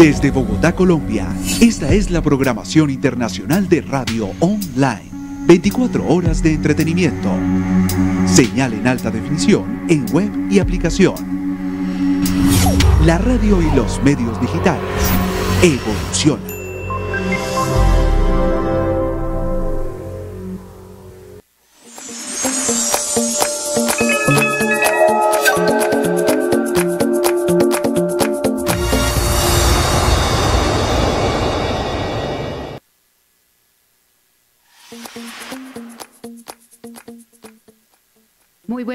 Desde Bogotá, Colombia, esta es la programación internacional de Radio Online. 24 horas de entretenimiento. Señal en alta definición en web y aplicación. La radio y los medios digitales evolucionan.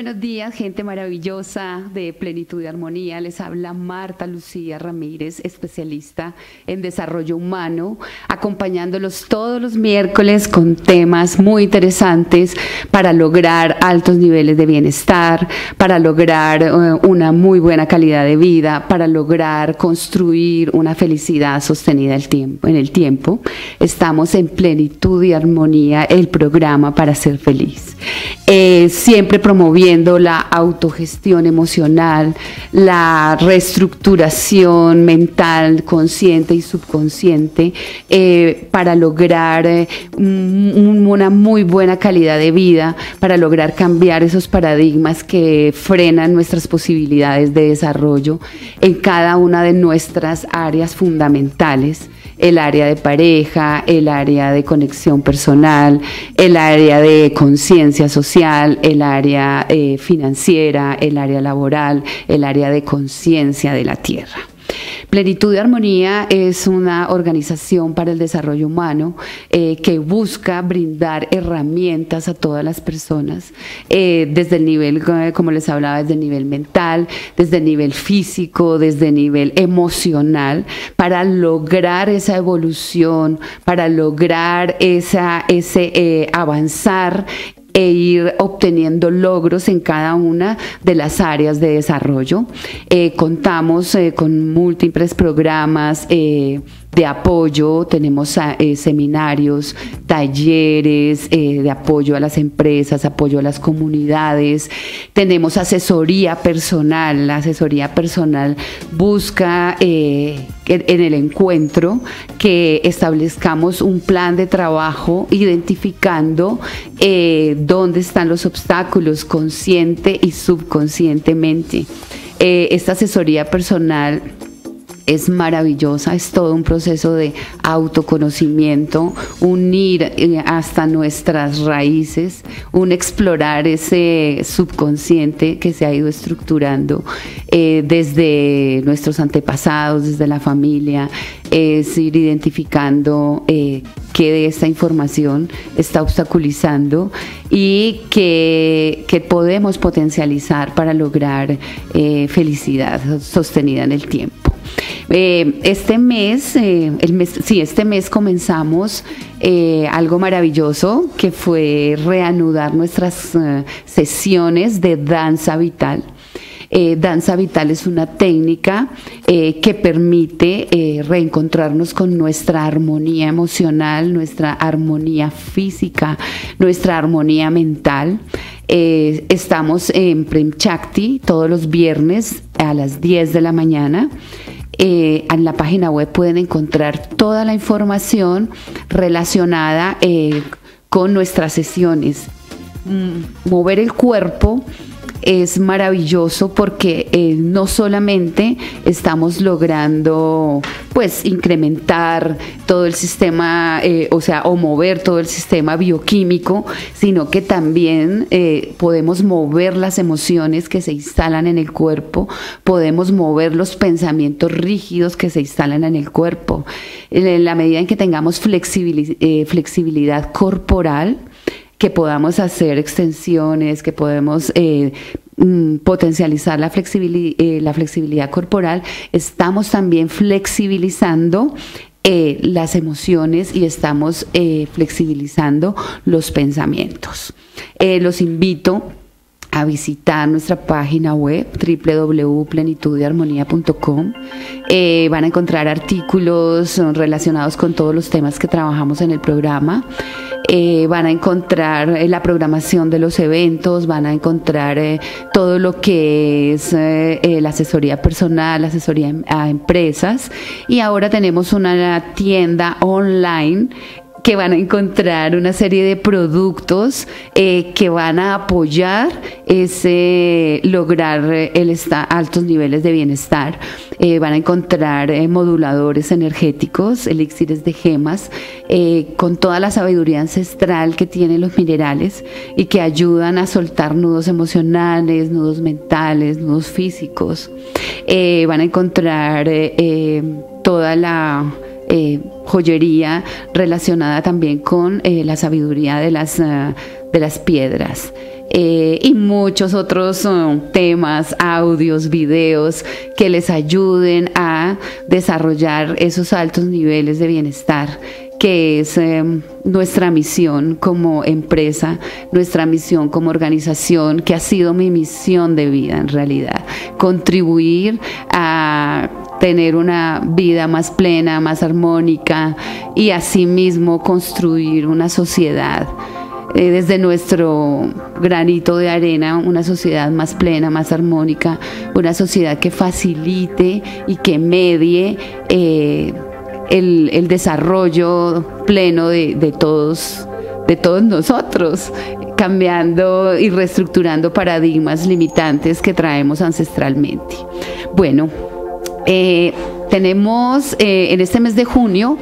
Buenos días, gente maravillosa de Plenitud y Armonía. Les habla Marta Lucía Ramírez, especialista en desarrollo humano, acompañándolos todos los miércoles con temas muy interesantes para lograr altos niveles de bienestar, para lograr eh, una muy buena calidad de vida, para lograr construir una felicidad sostenida en el tiempo. Estamos en Plenitud y Armonía, el programa para ser feliz. Eh, siempre promoviendo la autogestión emocional, la reestructuración mental consciente y subconsciente eh, para lograr eh, una muy buena calidad de vida, para lograr cambiar esos paradigmas que frenan nuestras posibilidades de desarrollo en cada una de nuestras áreas fundamentales el área de pareja, el área de conexión personal, el área de conciencia social, el área eh, financiera, el área laboral, el área de conciencia de la tierra. Plenitud y Armonía es una organización para el desarrollo humano eh, que busca brindar herramientas a todas las personas, eh, desde el nivel, eh, como les hablaba, desde el nivel mental, desde el nivel físico, desde el nivel emocional, para lograr esa evolución, para lograr esa, ese avanzar e ir obteniendo logros en cada una de las áreas de desarrollo. Eh, contamos eh, con múltiples programas eh, de apoyo, tenemos eh, seminarios, talleres eh, de apoyo a las empresas, apoyo a las comunidades, tenemos asesoría personal, la asesoría personal busca eh, en el encuentro que establezcamos un plan de trabajo identificando dónde están los obstáculos consciente y subconscientemente. esta asesoría personal es maravillosa, es todo un proceso de autoconocimiento, unir eh, hasta nuestras raíces, un explorar ese subconsciente que se ha ido estructurando eh, desde nuestros antepasados, desde la familia, es ir identificando eh, qué de esta información está obstaculizando y que, podemos potencializar para lograr felicidad sostenida en el tiempo. Eh, este mes, eh, mes, sí, este mes comenzamos eh, algo maravilloso que fue reanudar nuestras sesiones de danza vital. danza vital es una técnica que permite reencontrarnos con nuestra armonía emocional, nuestra armonía física, nuestra armonía mental. estamos en Prem Chakti todos los viernes a las 10 de la mañana. Eh, en la página web pueden encontrar toda la información relacionada eh, con nuestras sesiones. Mm, mover el cuerpo es maravilloso porque eh, no solamente estamos logrando pues incrementar todo el sistema, eh, o sea, o mover todo el sistema bioquímico, sino que también eh, podemos mover las emociones que se instalan en el cuerpo, podemos mover los pensamientos rígidos que se instalan en el cuerpo. En la medida en que tengamos flexibilidad corporal, que podamos hacer extensiones, que podemos eh, mm, potencializar la flexibilidad, eh, la flexibilidad corporal, estamos también flexibilizando eh, las emociones y estamos flexibilizando los pensamientos. los invito a visitar nuestra página web www.plenitudearmonía.com. van a encontrar artículos relacionados con todos los temas que trabajamos en el programa. eh, van a encontrar eh, la programación de los eventos, van a encontrar eh, todo lo que es la asesoría personal, la asesoría a empresas y ahora tenemos una tienda online que van a encontrar una serie de productos eh, que van a apoyar ese lograr eh, el altos niveles de bienestar. Eh, van a encontrar moduladores energéticos, elixires de gemas, con toda la sabiduría ancestral que tienen los minerales y que ayudan a soltar nudos emocionales, nudos mentales, nudos físicos. van a encontrar toda la eh, joyería relacionada también con eh, la sabiduría de las, eh, de las piedras. y muchos otros temas, audios, videos que les ayuden a desarrollar esos altos niveles de bienestar que es nuestra misión como empresa, nuestra misión como organización, que ha sido mi misión de vida en realidad, contribuir a tener una vida más plena, más armónica y asimismo construir una sociedad eh, desde nuestro granito de arena, una sociedad más plena, más armónica, una sociedad que facilite y que medie eh, el, desarrollo pleno de, de todos de todos nosotros, cambiando y reestructurando paradigmas limitantes que traemos ancestralmente. Bueno, eh, tenemos eh, en este mes de junio,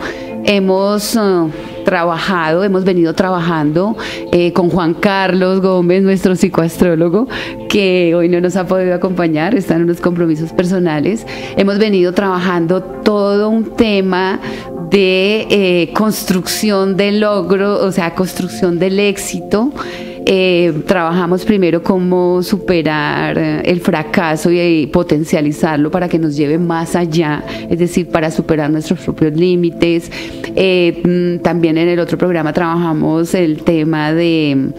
hemos... Uh, trabajado, hemos venido trabajando eh, con Juan Carlos Gómez, nuestro psicoastrólogo, que hoy no nos ha podido acompañar, está en unos compromisos personales. Hemos venido trabajando todo un tema de construcción del logro, o sea, construcción del éxito. Eh, trabajamos primero cómo superar eh, el fracaso y, potencializarlo para que nos lleve más allá, es decir, para superar nuestros propios límites. Eh, mm, también en el otro programa trabajamos el tema de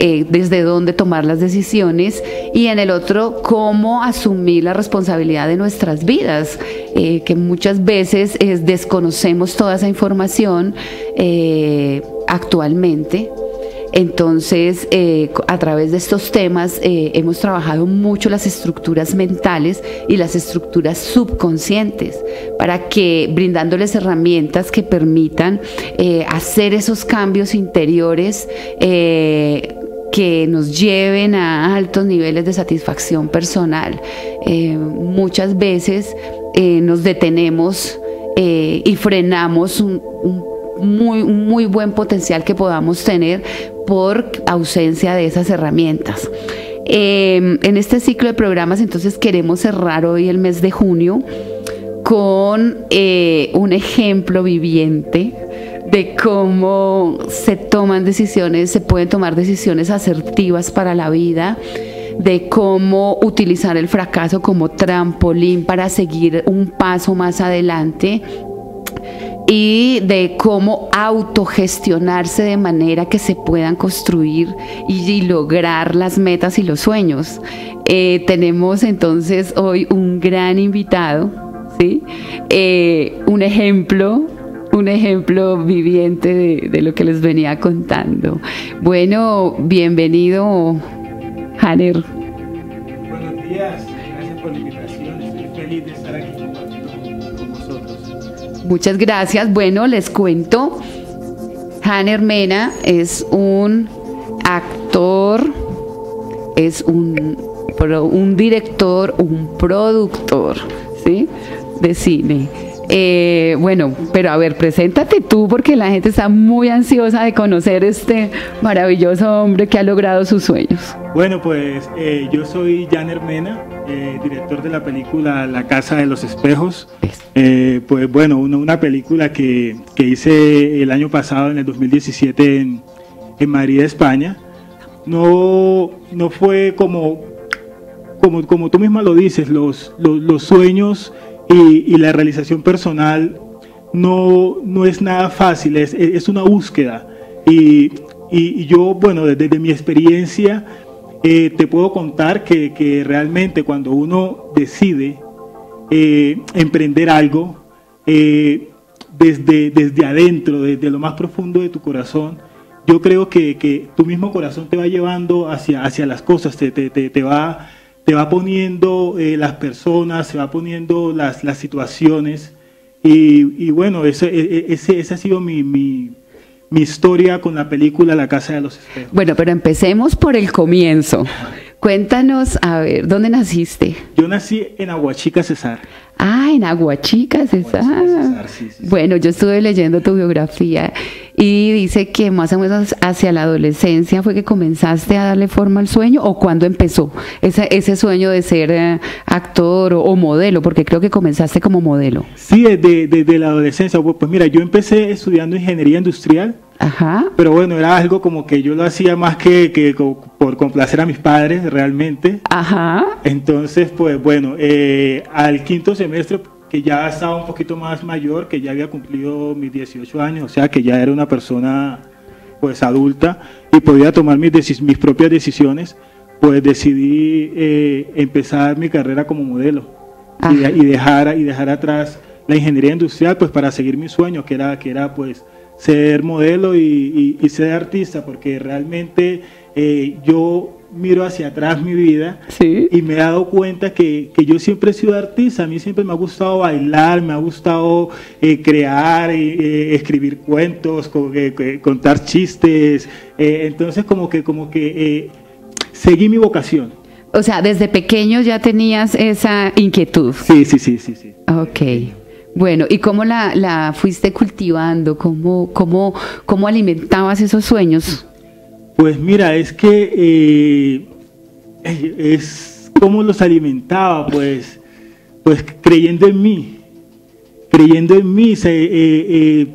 desde dónde tomar las decisiones y en el otro cómo asumir la responsabilidad de nuestras vidas, que muchas veces desconocemos toda esa información actualmente entonces, eh, a través de estos temas eh, hemos trabajado mucho las estructuras mentales y las estructuras subconscientes para que brindándoles herramientas que permitan eh, hacer esos cambios interiores que nos lleven a altos niveles de satisfacción personal. muchas veces nos detenemos y frenamos un, muy, muy buen potencial que podamos tener por ausencia de esas herramientas. Em, en este ciclo de programas entonces queremos cerrar hoy el mes de junio con eh, un ejemplo viviente de cómo se toman decisiones, se pueden tomar decisiones asertivas para la vida, de cómo utilizar el fracaso como trampolín para seguir un paso más adelante y de cómo autogestionarse de manera que se puedan construir y, lograr las metas y los sueños. Eh, tenemos entonces hoy un gran invitado, ¿sí? Eh, un ejemplo un ejemplo viviente de, de, lo que les venía contando. Bueno, bienvenido, Hanner. Buenos días, gracias por la invitación, estoy feliz de estar aquí. Muchas gracias. Bueno, les cuento. Hanner Mena es un actor, es un, un director, un productor, ¿sí? De cine. Eh, bueno, pero a ver, preséntate tú porque la gente está muy ansiosa de conocer este maravilloso hombre que ha logrado sus sueños. Bueno, pues eh, yo soy Jan Hermena, eh, director de la película La Casa de los Espejos. pues bueno, una, película que, hice el año pasado, en el 2017, en, en Madrid, España. No, no fue como, como, como tú misma lo dices, los, los, los sueños y, la realización personal no, no es nada fácil, es, es una búsqueda. Y, y, yo, bueno, desde, mi experiencia, eh, te puedo contar que, que, realmente cuando uno decide eh, emprender algo, eh, desde, desde adentro, desde lo más profundo de tu corazón, yo creo que, que, tu mismo corazón te va llevando hacia, hacia las cosas, te, te, te, va, te va poniendo las personas, se va poniendo las, las situaciones. Y, y bueno, ese, e, ese, ese ha sido mi, mi historia con la película La Casa de los Espejos. Bueno, pero empecemos por el comienzo. Cuéntanos, a ver, ¿dónde naciste? Yo nací en Aguachica, Cesar. Ah, en Aguachica, Cesar. Bueno, yo estuve leyendo tu biografía y dice que más o menos hacia la adolescencia fue que comenzaste a darle forma al sueño o cuando empezó ese, ese sueño de ser eh, actor o, modelo, porque creo que comenzaste como modelo. Sí, desde, desde la adolescencia. Pues mira, yo empecé estudiando ingeniería industrial Ajá. Pero bueno, era algo como que yo lo hacía más que, que por complacer a mis padres realmente. Ajá. Entonces, pues bueno, eh, al quinto semestre, que ya estaba un poquito más mayor, que ya había cumplido mis 18 años, o sea, que ya era una persona pues adulta y podía tomar mis, mis propias decisiones, pues decidí eh, empezar mi carrera como modelo y, y, dejar, y dejar atrás la ingeniería industrial pues para seguir mi sueño, que era, que era pues ser modelo y, ser artista, porque realmente eh, yo miro hacia atrás mi vida y me he dado cuenta que, yo siempre he sido artista, a mí siempre me ha gustado bailar, me ha gustado eh, crear, eh, escribir cuentos, contar chistes, entonces como que, como que seguí mi vocación. O sea, desde pequeño ya tenías esa inquietud. Sí, sí, sí, sí. sí. Ok. Bueno, ¿y cómo la, fuiste cultivando? ¿Cómo, cómo, ¿Cómo alimentabas esos sueños? Pues mira, es que eh, es como los alimentaba, pues, pues creyendo en mí, creyendo en mí, eh, eh,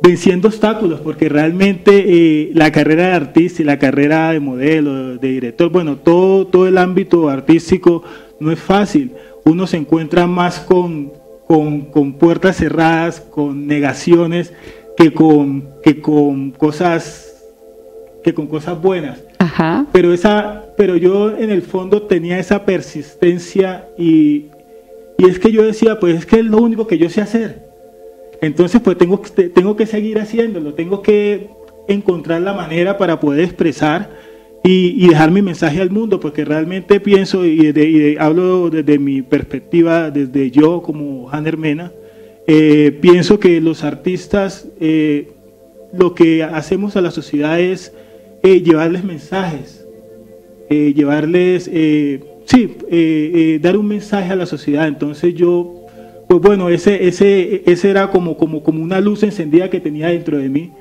venciendo obstáculos, porque realmente la carrera de artista y la carrera de modelo, de director, bueno, todo, todo el ámbito artístico no es fácil. Uno se encuentra más con, con, puertas cerradas, con negaciones, que con, que con cosas que con cosas buenas. Pero esa, pero yo en el fondo tenía esa persistencia y, y es que yo decía, pues es que es lo único que yo sé hacer. Entonces, pues tengo, tengo que seguir haciéndolo, tengo que encontrar la manera para poder expresar y, dejar mi mensaje al mundo, porque realmente pienso y, hablo desde mi perspectiva, desde yo como Hanner Mena, eh, pienso que los artistas eh, lo que hacemos a la sociedad es eh, llevarles mensajes, llevarles, sí, dar un mensaje a la sociedad. Entonces yo, pues bueno, ese, ese, ese era como, como, como una luz encendida que tenía dentro de mí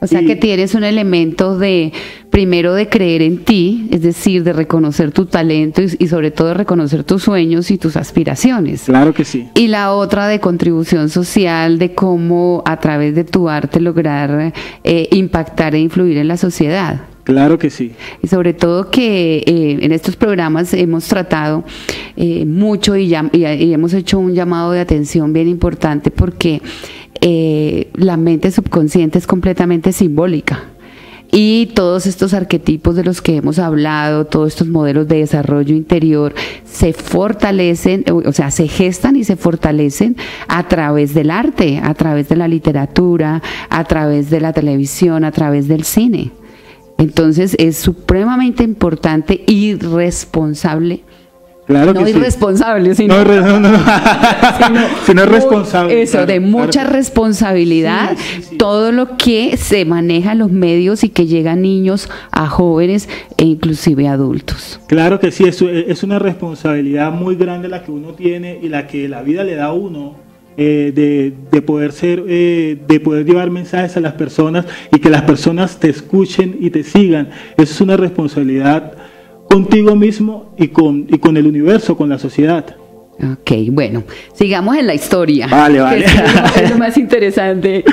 o sea que tienes un elemento de, primero de creer en ti, es decir, de reconocer tu talento y, sobre todo de reconocer tus sueños y tus aspiraciones. Claro que sí. Y la otra de contribución social, de cómo a través de tu arte lograr eh, impactar e influir en la sociedad. Claro que sí. Y sobre todo que eh, en estos programas hemos tratado eh, mucho y, y, hemos hecho un llamado de atención bien importante porque eh, la mente subconsciente es completamente simbólica. Y todos estos arquetipos de los que hemos hablado, todos estos modelos de desarrollo interior, se fortalecen, o sea, se gestan y se fortalecen a través del arte, a través de la literatura, a través de la televisión, a través del cine. Entonces es supremamente importante y responsable Claro no irresponsable, sino, no, no, sino, responsable. Eso, de mucha responsabilidad, todo lo que se maneja en los medios y que llega a niños, a jóvenes e inclusive a adultos. Claro que sí, es, es una responsabilidad muy grande la que uno tiene y la que la vida le da a uno. Eh, de, de, poder ser, eh, de poder llevar mensajes a las personas y que las personas te escuchen y te sigan. Eso es una responsabilidad contigo mismo y con, y con el universo, con la sociedad. Ok, bueno, sigamos en la historia. Vale, vale. es lo más interesante.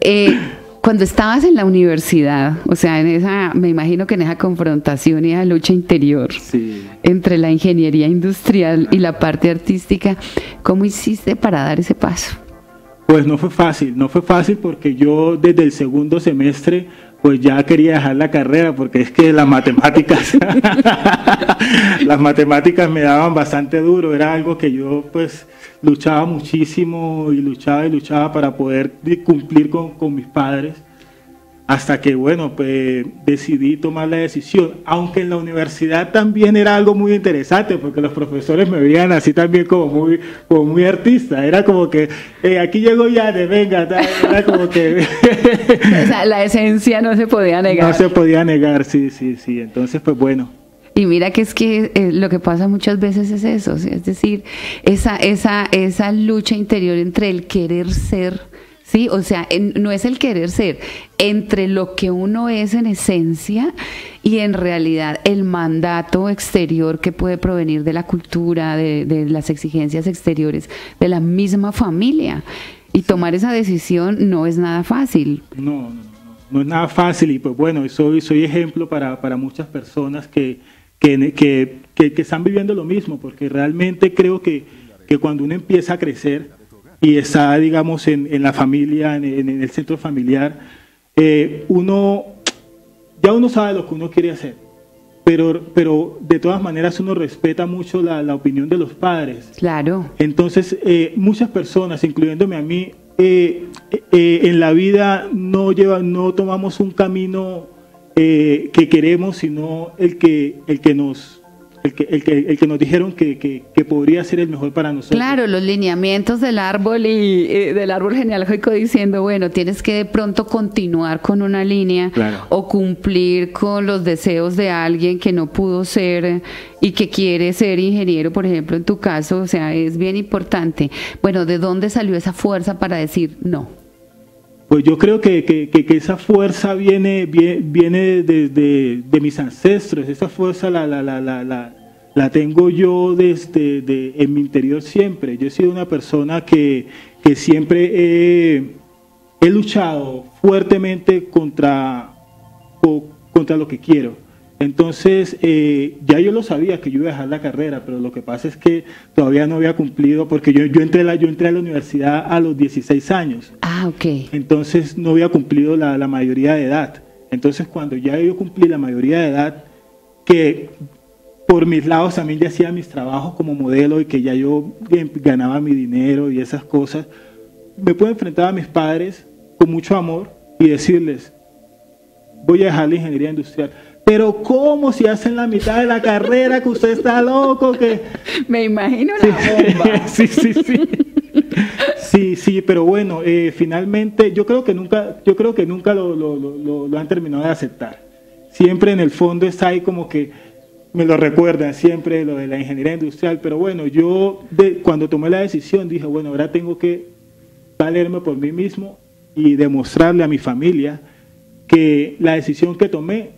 Eh, cuando estabas en la universidad, o sea, en esa, me imagino que en esa confrontación y esa lucha interior entre la ingeniería industrial y la parte artística, ¿cómo hiciste para dar ese paso? Pues no fue fácil, no fue fácil porque yo desde el segundo semestre pues ya quería dejar la carrera porque es que las matemáticas, las matemáticas me daban bastante duro, era algo que yo pues luchaba muchísimo y luchaba y luchaba para poder cumplir con, mis padres. Hasta que, bueno, pues decidí tomar la decisión, aunque en la universidad también era algo muy interesante, porque los profesores me veían así también como muy, como muy artista, era como que, eh, aquí llego ya de venga, era como que... o sea, la esencia no se podía negar. No se podía negar, sí, sí, sí, entonces pues bueno. Y mira que es que eh, lo que pasa muchas veces es eso, es decir, esa, esa, esa lucha interior entre el querer ser, ¿sí? O sea, no es el querer ser, entre lo que uno es en esencia y en realidad el mandato exterior que puede provenir de la cultura, de, las exigencias exteriores de la misma familia. Y tomar esa decisión no es nada fácil. No, no, no, no es nada fácil y pues bueno, soy, soy ejemplo para, para muchas personas que, que, que, que, están viviendo lo mismo, porque realmente creo que, que cuando uno empieza a crecer, y está, digamos, en, en la familia, en, en, el centro familiar, eh, uno, ya uno sabe lo que uno quiere hacer, pero, pero de todas maneras uno respeta mucho la, la opinión de los padres. Claro. Entonces, eh, muchas personas, incluyéndome a mí, eh, en la vida no, lleva, no tomamos un camino que queremos, sino el que, el que nos el que, el que, el que nos dijeron que, que, podría ser el mejor para nosotros. Claro, los lineamientos del árbol y eh, del árbol genealógico diciendo, bueno, tienes que de pronto continuar con una línea o cumplir con los deseos de alguien que no pudo ser y que quiere ser ingeniero, por ejemplo, en tu caso, o sea, es bien importante. Bueno, ¿de dónde salió esa fuerza para decir no? Pues yo creo que, que, que esa fuerza viene, viene, de, de, mis ancestros, esa fuerza la, la, la, la, la tengo yo desde de, en mi interior siempre. Yo he sido una persona que, que siempre he, he, luchado fuertemente contra, contra lo que quiero. Entonces, eh, ya yo lo sabía que yo iba a dejar la carrera, pero lo que pasa es que todavía no había cumplido, porque yo, yo, entré, la, yo entré a la universidad a los 16 años. Ah, ok. Entonces, no había cumplido la, la mayoría de edad. Entonces, cuando ya yo cumplí la mayoría de edad, que por mis lados también ya hacía mis trabajos como modelo y que ya yo ganaba mi dinero y esas cosas, me puedo enfrentar a mis padres con mucho amor y decirles, voy a dejar la ingeniería industrial pero ¿cómo si hacen la mitad de la carrera que usted está loco? Que... Me imagino la bomba. sí, sí, sí. Sí, sí, pero bueno, eh, finalmente yo creo que nunca, yo creo que nunca lo, lo, han terminado de aceptar. Siempre en el fondo está ahí como que me lo recuerdan siempre lo de la ingeniería industrial, pero bueno, yo cuando tomé la decisión dije, bueno, ahora tengo que valerme por mí mismo y demostrarle a mi familia que la decisión que tomé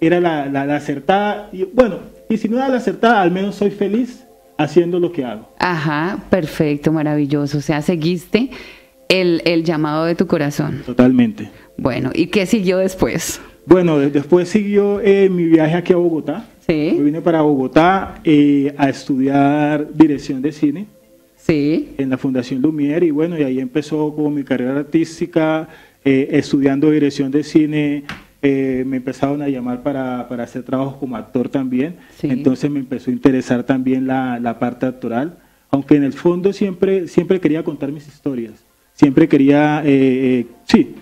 era la, acertada. Y bueno, y si no era la acertada, al menos soy feliz haciendo lo que hago. Ajá, perfecto, maravilloso. O sea, seguiste el, el llamado de tu corazón. Totalmente. Bueno, ¿y qué siguió después? Bueno, después siguió eh, mi viaje aquí a Bogotá. Sí. Yo vine para Bogotá eh, a estudiar dirección de cine. Sí. En la Fundación Lumière y bueno, y ahí empezó como mi carrera artística, eh, estudiando dirección de cine eh, me empezaron a llamar para, para, hacer trabajos como actor también. Entonces me empezó a interesar también la, la, parte actoral, aunque en el fondo siempre, siempre quería contar mis historias. Siempre quería, eh, eh, sí,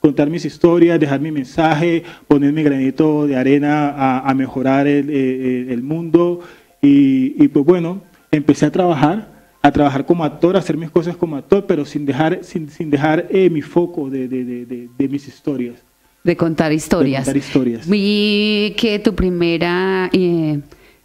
contar mis historias, dejar mi mensaje, poner mi granito de arena a, a mejorar el, el mundo. Y, y, pues bueno, empecé a trabajar, a trabajar como actor, a hacer mis cosas como actor, pero sin dejar, sin, sin dejar mi foco de, de, de, de mis historias. De contar historias. De contar historias. Vi que tu primera eh,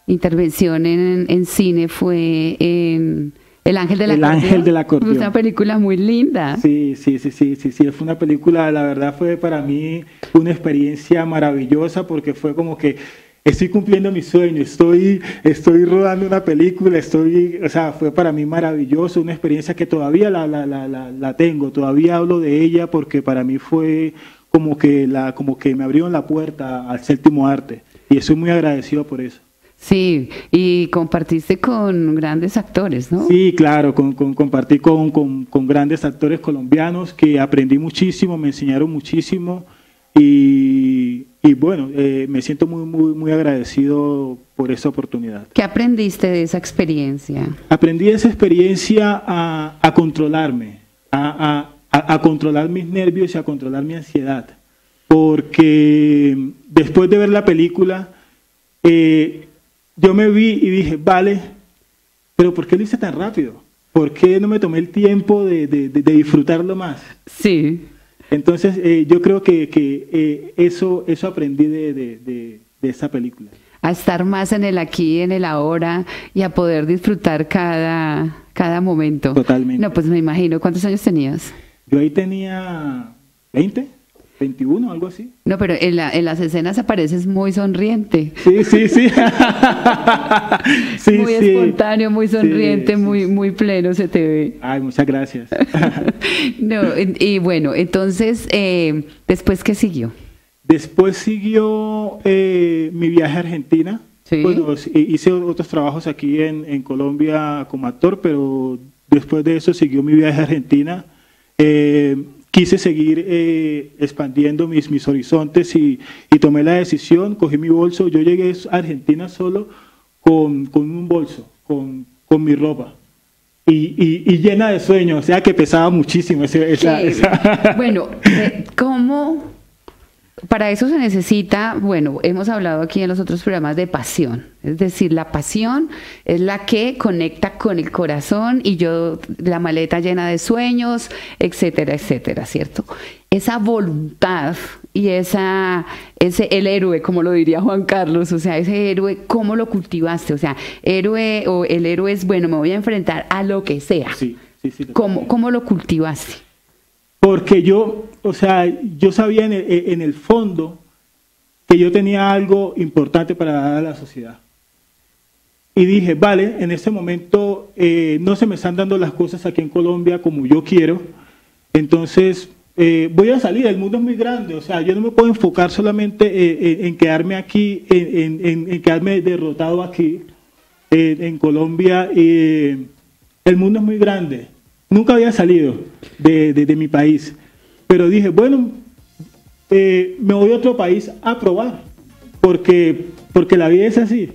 intervención en, en, cine fue en El Ángel de la El Ángel de la Acordeón. Una película muy linda. Sí, sí, sí, sí, sí, sí. Fue una película, la verdad fue para mí una experiencia maravillosa porque fue como que estoy cumpliendo mi sueño, estoy, estoy rodando una película, estoy, o sea, fue para mí maravilloso, una experiencia que todavía la, la, la, la, tengo, todavía hablo de ella porque para mí fue como que, la, como que me abrieron la puerta al séptimo arte y estoy muy agradecido por eso. Sí, y compartiste con grandes actores, ¿no? Sí, claro, con, con, compartí con, con, con, grandes actores colombianos que aprendí muchísimo, me enseñaron muchísimo y, y bueno, eh, me siento muy, muy, muy agradecido por esa oportunidad. ¿Qué aprendiste de esa experiencia? Aprendí esa experiencia a, a controlarme, a, a a, controlar mis nervios y a controlar mi ansiedad. porque después de ver la película, eh, yo me vi y dije, vale, pero ¿por qué lo hice tan rápido? ¿Por qué no me tomé el tiempo de, disfrutarlo más? Sí. Entonces, eh, yo creo que, eh, eso, eso aprendí de, de, esa película. A estar más en el aquí, en el ahora y a poder disfrutar cada, cada momento. Totalmente. No, pues me imagino. ¿Cuántos años tenías? Yo ahí tenía 20. 21, algo así. No, pero en, la, en las escenas apareces muy sonriente. Sí, sí, sí. muy espontáneo, muy sonriente, muy, muy pleno se te ve. Ay, muchas gracias. no, y, bueno, entonces, eh, ¿después qué siguió? Después siguió eh, mi viaje a Argentina. ¿Sí? Bueno, hice otros trabajos aquí en, en Colombia como actor, pero después de eso siguió mi viaje a Argentina. Eh, quise seguir eh, expandiendo mis, mis horizontes y, tomé la decisión, cogí mi bolso, yo llegué a Argentina solo con, un bolso, con, mi ropa. Y, llena de sueños, o sea que pesaba muchísimo esa... Bueno, eh, ¿cómo para eso se necesita, bueno, hemos hablado aquí en los otros programas de pasión, es decir, la pasión es la que conecta con el corazón y yo la maleta llena de sueños, etcétera, etcétera, ¿cierto? Esa voluntad y esa ese el héroe, como lo diría Juan Carlos, o sea, ese héroe, ¿cómo lo cultivaste? O sea, héroe o el héroe es bueno, me voy a enfrentar a lo que sea. Sí, sí, sí. ¿Cómo, ¿Cómo lo cultivaste? Porque yo, o sea, yo sabía en el, fondo que yo tenía algo importante para dar a la sociedad. Y dije, vale, en este momento eh, no se me están dando las cosas aquí en Colombia como yo quiero, entonces eh, voy a salir, el mundo es muy grande, o sea, yo no me puedo enfocar solamente eh, en, quedarme aquí, en, quedarme derrotado aquí en Colombia. el mundo es muy grande, Nunca había salido de, mi país, pero dije, bueno, eh, me voy a otro país a probar, porque, porque la vida es así.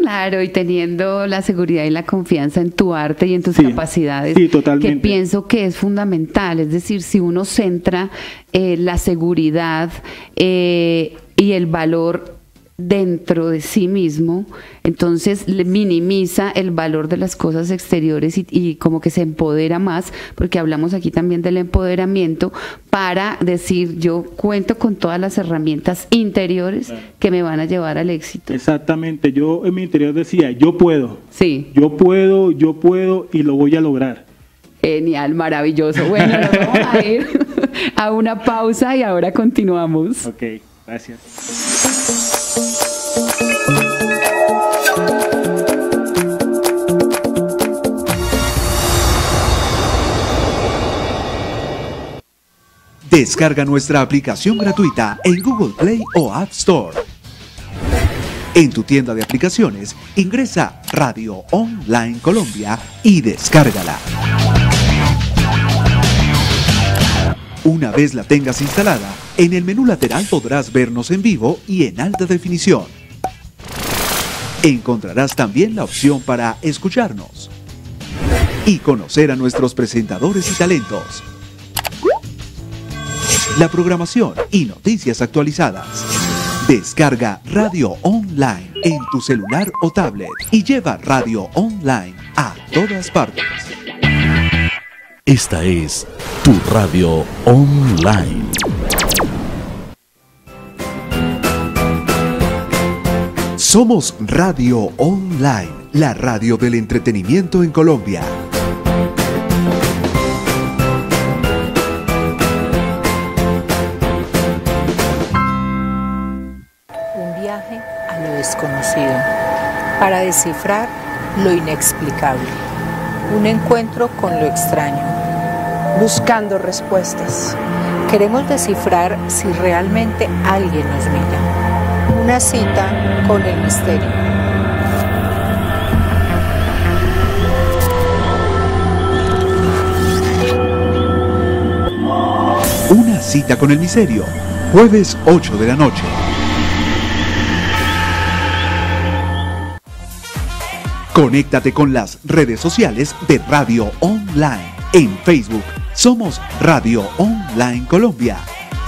Claro, y teniendo la seguridad y la confianza en tu arte y en tus capacidades, que pienso que es fundamental. Es decir, si uno centra eh, la seguridad eh, y el valor dentro de sí mismo, entonces minimiza el valor de las cosas exteriores y, como que se empodera más, porque hablamos aquí también del empoderamiento, para decir yo cuento con todas las herramientas interiores que me van a llevar al éxito. Exactamente, yo en mi interior decía, yo puedo, sí. yo puedo, yo puedo y lo voy a lograr. Genial, maravilloso. Bueno, nos vamos a ir a una pausa y ahora continuamos. Ok, gracias. Descarga nuestra aplicación gratuita en Google Play o App Store. En tu tienda de aplicaciones, ingresa Radio Online Colombia y descárgala. Una vez la tengas instalada, en el menú lateral podrás vernos en vivo y en alta definición. Encontrarás también la opción para escucharnos y conocer a nuestros presentadores y talentos. La programación y noticias actualizadas. Descarga Radio Online en tu celular o tablet y lleva Radio Online a todas partes. Esta es tu radio online. Somos Radio Online, la radio del entretenimiento en Colombia. A lo desconocido, para descifrar lo inexplicable. Un encuentro con lo extraño. Buscando respuestas. Queremos descifrar si realmente alguien nos mira una cita con el misterio. Una cita con el misterio, jueves 8 de la noche. Conéctate con las redes sociales de Radio Online. En Facebook somos Radio Online Colombia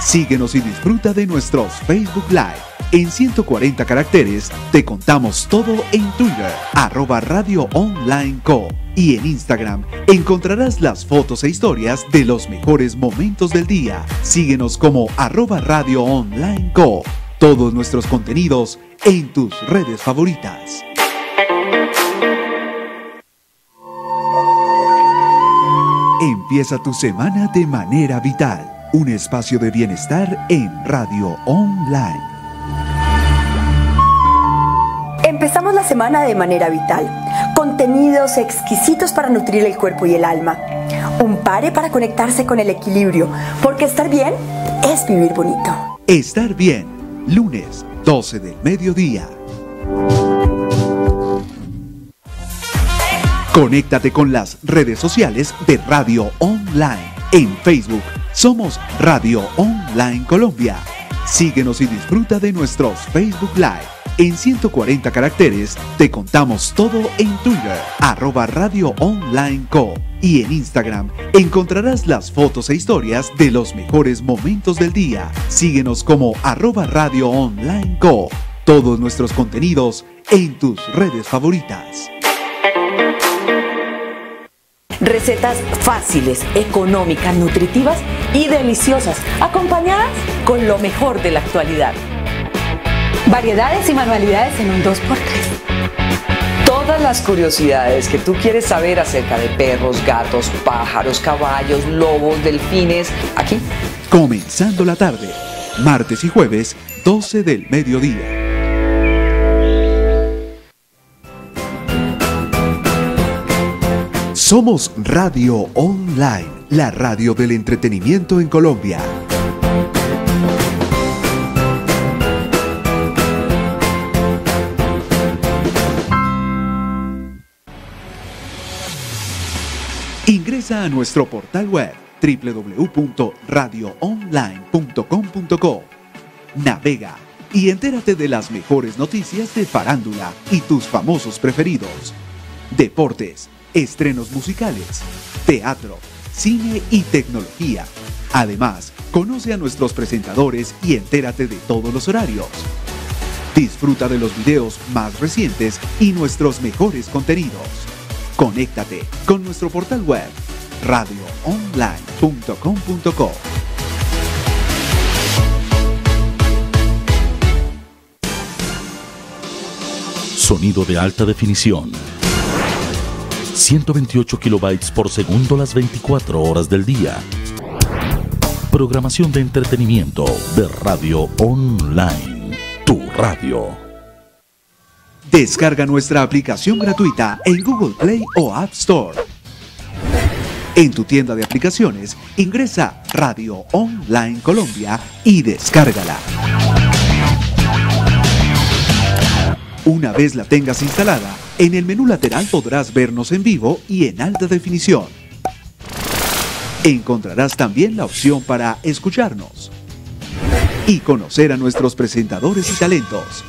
Síguenos y disfruta de nuestros Facebook Live. En 140 caracteres te contamos todo en Twitter, arroba Radio Online Co. Y en Instagram encontrarás las fotos e historias de los mejores momentos del día. Síguenos como arroba Radio Online Co. Todos nuestros contenidos en tus redes favoritas. Empieza tu semana de manera vital. Un espacio de bienestar en Radio Online. Empezamos la semana de manera vital. Contenidos exquisitos para nutrir el cuerpo y el alma. Un pare para conectarse con el equilibrio, porque estar bien es vivir bonito. Estar bien, lunes 12 del mediodía. Conéctate con las redes sociales de Radio Online. En Facebook somos Radio Online Colombia. Síguenos y disfruta de nuestros Facebook Live. En 140 caracteres te contamos todo en Twitter, arroba Radio Online Co. Y en Instagram encontrarás las fotos e historias de los mejores momentos del día. Síguenos como arroba Radio Online Co. Todos nuestros contenidos en tus redes favoritas. Recetas fáciles, económicas, nutritivas y deliciosas, acompañadas con lo mejor de la actualidad. Variedades y manualidades en un 2x3. Todas las curiosidades que tú quieres saber acerca de perros, gatos, pájaros, caballos, lobos, delfines, aquí. Comenzando la tarde, martes y jueves, 12 del mediodía. Somos Radio Online, la radio del entretenimiento en Colombia. Ingresa a nuestro portal web www.radioonline.com.co. Navega y entérate de las mejores noticias de farándula y tus famosos preferidos. Deportes estrenos musicales, teatro, cine y tecnología. Además, conoce a nuestros presentadores y entérate de todos los horarios. Disfruta de los videos más recientes y nuestros mejores contenidos. Conéctate con nuestro portal web radioonline.com.co. Sonido de alta definición 128 kilobytes por segundo las 24 horas del día. Programación de entretenimiento de Radio Online. Tu radio. Descarga nuestra aplicación gratuita en Google Play o App Store. En tu tienda de aplicaciones, ingresa Radio Online Colombia y descárgala. Una vez la tengas instalada, en el menú lateral podrás vernos en vivo y en alta definición. Encontrarás también la opción para escucharnos y conocer a nuestros presentadores y talentos.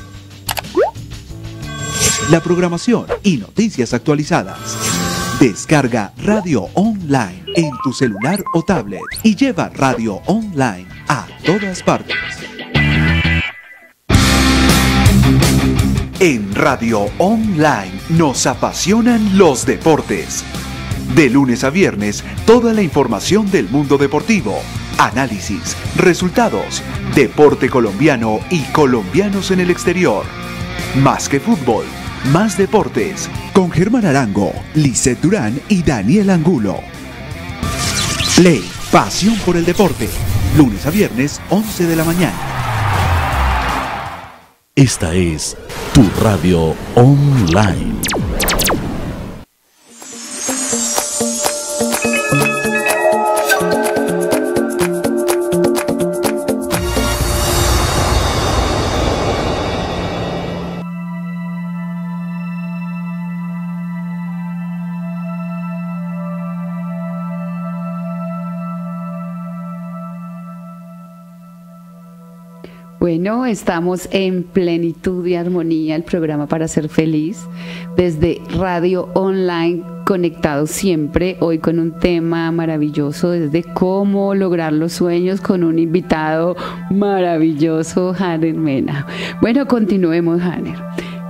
La programación y noticias actualizadas. Descarga Radio Online en tu celular o tablet y lleva Radio Online a todas partes. En Radio Online nos apasionan los deportes. De lunes a viernes, toda la información del mundo deportivo, análisis, resultados, deporte colombiano y colombianos en el exterior. Más que fútbol, más deportes. Con Germán Arango, Lisset Durán y Daniel Angulo. Play, pasión por el deporte. Lunes a viernes, 11 de la mañana. Esta es tu radio online. Bueno, estamos en plenitud y armonía, el programa para ser feliz, desde Radio Online, conectado siempre, hoy con un tema maravilloso, desde cómo lograr los sueños con un invitado maravilloso, Hanner Mena. Bueno, continuemos, Hanner.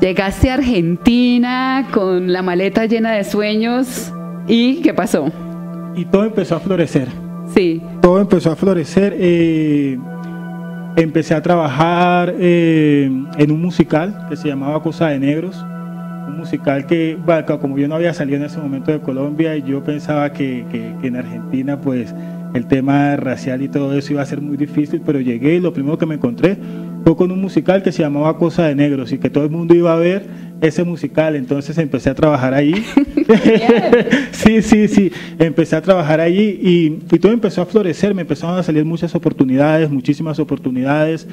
Llegaste a Argentina con la maleta llena de sueños y ¿qué pasó? Y todo empezó a florecer. Sí. Todo empezó a florecer. Eh, empecé a trabajar eh, en un musical que se llamaba Cosa de Negros, un musical que, como yo no había salido en ese momento de Colombia, yo pensaba que, que, en Argentina pues el tema racial y todo eso iba a ser muy difícil, pero llegué y lo primero que me encontré fue con un musical que se llamaba Cosa de Negros y que todo el mundo iba a ver ese musical, entonces empecé a trabajar ahí. sí, sí, sí, empecé a trabajar allí y, todo empezó a florecer, me empezaron a salir muchas oportunidades, muchísimas oportunidades.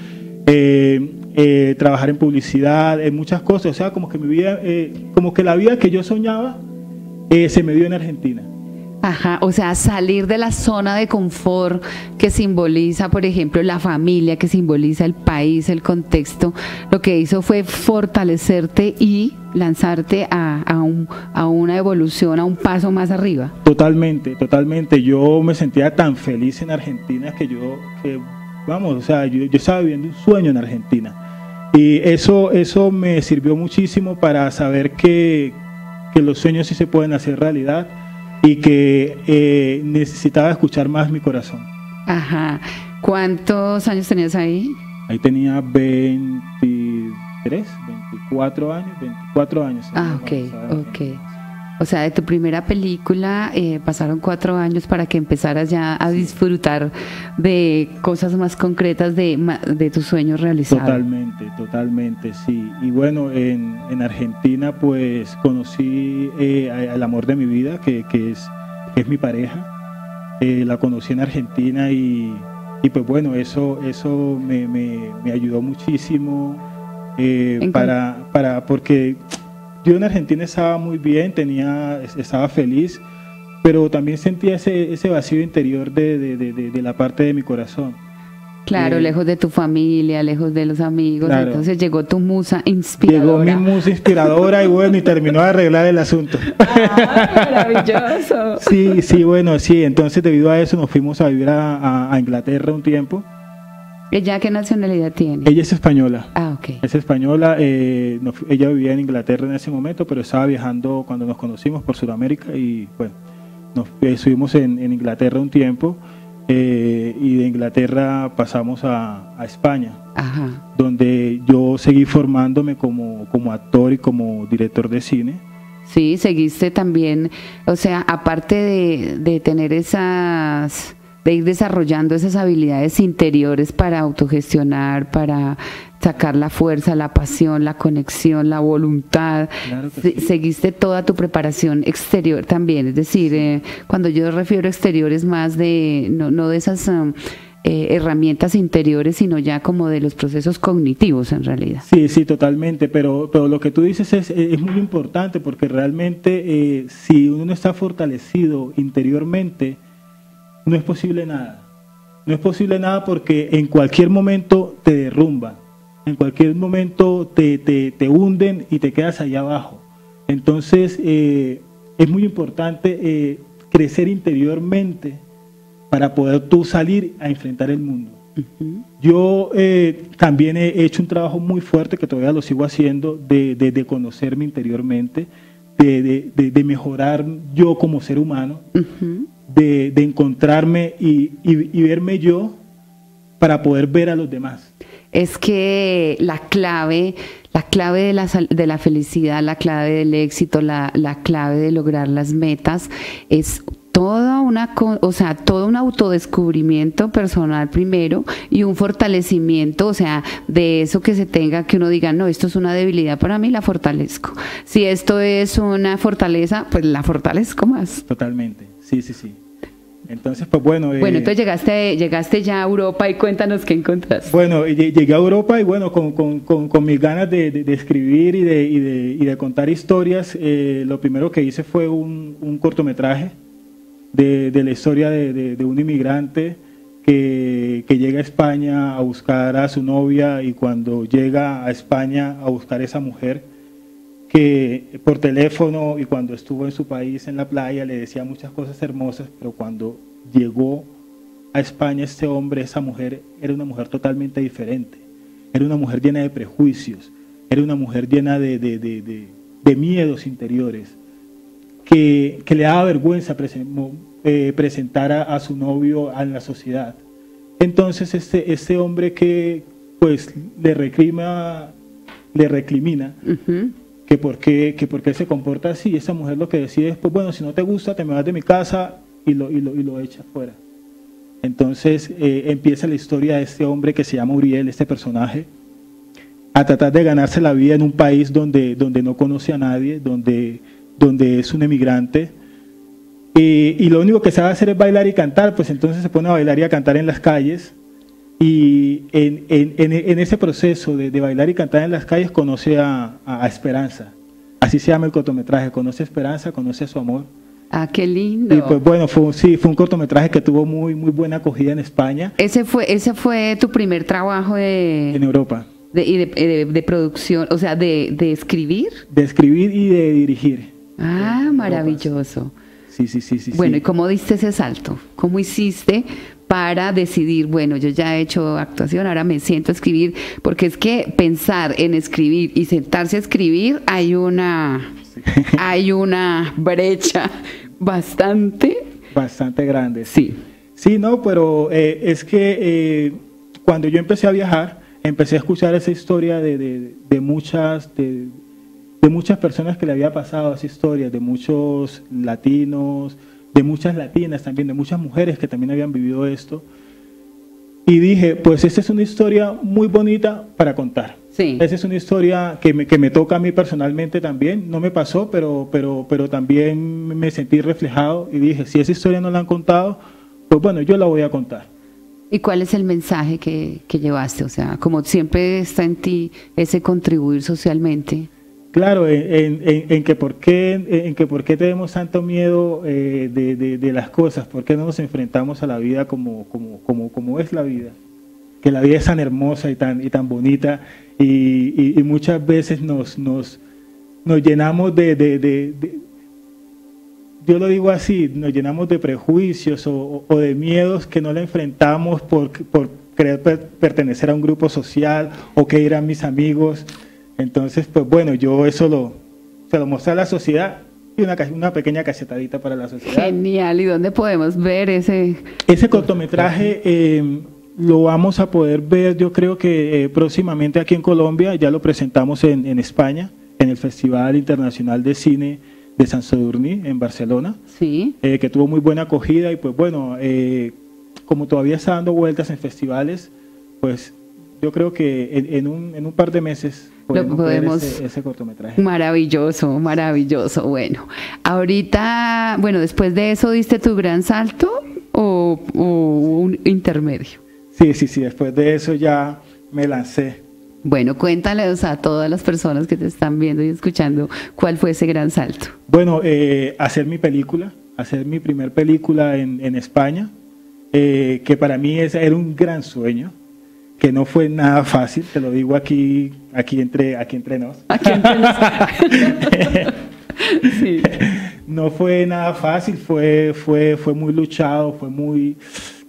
Eh, eh, trabajar en publicidad, en muchas cosas, o sea, como que mi vida, eh, como que la vida que yo soñaba se me dio en Argentina. Ajá, o sea, salir de la zona de confort que simboliza, por ejemplo, la familia, que simboliza el país, el contexto, lo que hizo fue fortalecerte y lanzarte a, a, un, a una evolución, a un paso más arriba. Totalmente, totalmente. Yo me sentía tan feliz en Argentina que yo, vamos, o sea, yo, yo estaba viviendo un sueño en Argentina. Y eso, eso me sirvió muchísimo para saber que, que los sueños sí se pueden hacer realidad y que eh, necesitaba escuchar más mi corazón. Ajá. ¿Cuántos años tenías ahí? Ahí tenía 23, 24 años, 24 años. Ah, ok, ok. O sea, de tu primera película eh, pasaron cuatro años para que empezaras ya a disfrutar de cosas más concretas de, de tus sueños realizados. Totalmente, totalmente, sí. Y bueno, en, en Argentina pues conocí eh, al amor de mi vida, que, que, es, es mi pareja. Eh, la conocí en Argentina y, y, pues bueno, eso, eso me, me, me ayudó muchísimo para, para, porque yo en Argentina estaba muy bien, tenía, estaba feliz, pero también sentía ese, ese vacío interior de, de, de, la parte de mi corazón. Claro, eh, lejos de tu familia, lejos de los amigos. Entonces llegó tu musa inspiradora. Llegó mi musa inspiradora y bueno, y terminó de arreglar el asunto. Ah, maravilloso. sí, sí, bueno, sí. Entonces debido a eso nos fuimos a vivir a Inglaterra un tiempo. ¿Ella qué nacionalidad tiene? Ella es española. Ah, ok. Es española. Eh, ella vivía en Inglaterra en ese momento, pero estaba viajando cuando nos conocimos por Sudamérica y bueno, nos eh, estuvimos en, Inglaterra un tiempo eh, y de Inglaterra pasamos a, España, Ajá. donde yo seguí formándome como, como actor y como director de cine. Sí, seguiste también, o sea, aparte de, de tener esas de ir desarrollando esas habilidades interiores para autogestionar, para sacar la fuerza, la pasión, la conexión, la voluntad. Seguiste toda tu preparación exterior también, es decir, eh, cuando yo refiero exterior es más de, no, de esas... Um, eh, herramientas interiores, sino ya como de los procesos cognitivos en realidad. Sí, sí, totalmente, pero, pero lo que tú dices es, es muy importante porque realmente eh, si uno no está fortalecido interiormente, no es posible nada. No es posible nada porque en cualquier momento te derrumban, en cualquier momento te, te, hunden y te quedas allá abajo. Entonces eh, es muy importante eh, crecer interiormente para poder tú salir a enfrentar el mundo. Yo eh, también he hecho un trabajo muy fuerte que todavía lo sigo haciendo de, de, conocerme interiormente, de, de, mejorar yo como ser humano de, encontrarme y, verme yo para poder ver a los demás. Es que la clave, la clave de la, de la felicidad, la clave del éxito, la, clave de lograr las metas es toda una, o sea, todo un autodescubrimiento personal primero y un fortalecimiento, o sea, de eso que se tenga que uno diga, no, esto es una debilidad para mí, la fortalezco. Si esto es una fortaleza, pues la fortalezco más. Totalmente, sí, sí, sí. Entonces, pues bueno. Bueno, eh, entonces llegaste, llegaste ya a Europa y cuéntanos qué encontraste. Bueno, llegué a Europa y bueno, con, con, con, mis ganas de, de, escribir y de, y de, y de contar historias, eh, lo primero que hice fue un, un cortometraje de, de, la historia de, un inmigrante que, que, llega a España a buscar a su novia y cuando llega a España a buscar a esa mujer, que por teléfono y cuando estuvo en su país en la playa le decía muchas cosas hermosas, pero cuando llegó a España este hombre, esa mujer, era una mujer totalmente diferente. Era una mujer llena de prejuicios, era una mujer llena de, de, de, de miedos interiores, que, que, le daba vergüenza eh, presentar a, a, su novio en la sociedad. Entonces este, este hombre que pues le reclima, le recrimina, uh -huh que por, qué, que por qué se comporta así. Esa mujer lo que decide es, pues bueno, si no te gusta, te me vas de mi casa y lo, y lo, y lo echa fuera. Entonces eh, empieza la historia de este hombre que se llama Uriel, este personaje, a tratar de ganarse la vida en un país donde, donde no conoce a nadie, donde, donde es un emigrante. Y, y lo único que sabe hacer es bailar y cantar, pues entonces se pone a bailar y a cantar en las calles. Y en, en, en, ese proceso de, de, bailar y cantar en las calles conoce a, Esperanza. Así se llama el cortometraje, conoce a Esperanza, conoce a su amor. Ah, qué lindo. Y pues bueno, fue, sí, fue un cortometraje que tuvo muy, muy buena acogida en España. ¿Ese fue, ese fue tu primer trabajo de... En Europa. De, de, de, de producción, o sea, de, de escribir. De escribir y de dirigir. Ah, maravilloso. Sí, sí, sí, sí. Bueno, sí. ¿y cómo diste ese salto? ¿Cómo hiciste para decidir, bueno, yo ya he hecho actuación, ahora me siento a escribir, porque es que pensar en escribir y sentarse a escribir hay una, hay una brecha bastante... Bastante grande. Sí. Sí, no, pero eh, es que eh, cuando yo empecé a viajar, empecé a escuchar esa historia de, de, de muchas... De, de muchas personas que le había pasado esa historia, de muchos latinos, de muchas latinas también, de muchas mujeres que también habían vivido esto. Y dije, pues esta es una historia muy bonita para contar. Sí. Esa es una historia que me, que me toca a mí personalmente también. No me pasó, pero, pero, pero también me sentí reflejado y dije, si esa historia no la han contado, pues bueno, yo la voy a contar. ¿Y cuál es el mensaje que, que llevaste? O sea, como siempre está en ti ese contribuir socialmente. Claro, en, en, que por qué, en que por qué tenemos tanto miedo eh, de, las cosas, por qué no nos enfrentamos a la vida como, como, como, como es la vida, que la vida es tan hermosa y tan, y tan bonita y, y, y muchas veces nos, nos, nos llenamos de, de, yo lo digo así, nos llenamos de prejuicios o, o de miedos que no la enfrentamos por, por querer per, pertenecer a un grupo social o que ir a mis amigos. Entonces, pues bueno, yo eso lo, se lo mostré a la sociedad y una, una pequeña cachetadita para la sociedad. Genial, ¿y dónde podemos ver ese? Ese cortometraje eh, lo vamos a poder ver, yo creo que eh, próximamente aquí en Colombia, ya lo presentamos en, en, España, en el Festival Internacional de Cine de San Sadurní, en Barcelona, sí. eh, que tuvo muy buena acogida y pues bueno, eh, como todavía está dando vueltas en festivales, pues yo creo que en, en, un, en un par de meses podemos, podemos ese, ese, cortometraje. Maravilloso, maravilloso. Bueno, ahorita, bueno, después de eso, ¿diste tu gran salto o, o un intermedio? Sí, sí, sí, después de eso ya me lancé. Bueno, cuéntales a todas las personas que te están viendo y escuchando cuál fue ese gran salto. Bueno, eh, hacer mi película, hacer mi primer película en, en España, eh, que para mí es, era un gran sueño que no fue nada fácil, te lo digo aquí, aquí entre, aquí entre nos. Aquí entre nos. sí. No fue nada fácil, fue, fue, fue muy luchado, fue muy,